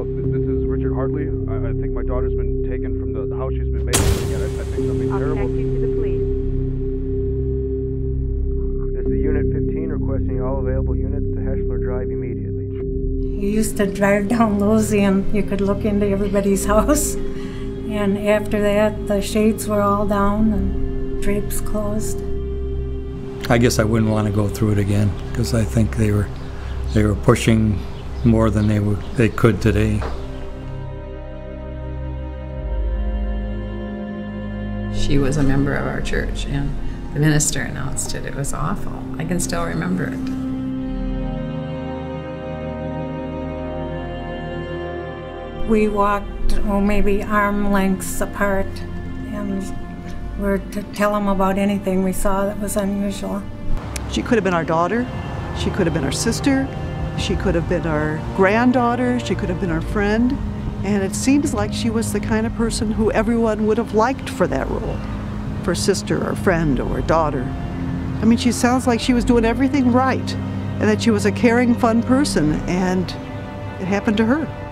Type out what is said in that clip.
Hello, this is Richard Hartley. I, I think my daughter's been taken from the, the house she's been making. Again, I, I think something I'll terrible. connect you to the police. This is Unit 15 requesting all available units to Hoeschler Drive immediately. You used to drive down Losey and you could look into everybody's house. And after that, the shades were all down and drapes closed. I guess I wouldn't want to go through it again because I think they were they were pushing more than they were they could today. She was a member of our church, and the minister announced it. It was awful. I can still remember it. We walked, oh, maybe arm lengths apart and were to tell them about anything we saw that was unusual. She could have been our daughter. She could have been our sister. She could have been our granddaughter. She could have been our friend. And it seems like she was the kind of person who everyone would have liked for that role for sister or friend or daughter. I mean, she sounds like she was doing everything right and that she was a caring, fun person, and it happened to her.